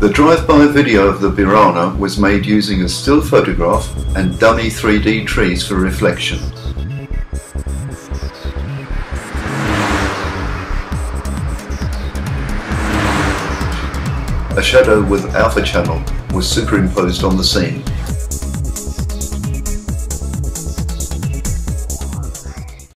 The drive-by video of the Birana was made using a still photograph and dummy 3D trees for reflection. A shadow with alpha channel was superimposed on the scene.